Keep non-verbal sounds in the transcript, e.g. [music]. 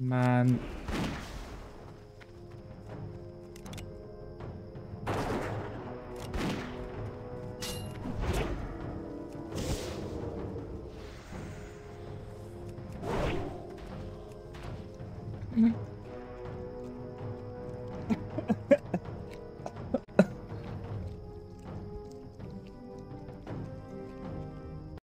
Man. [laughs]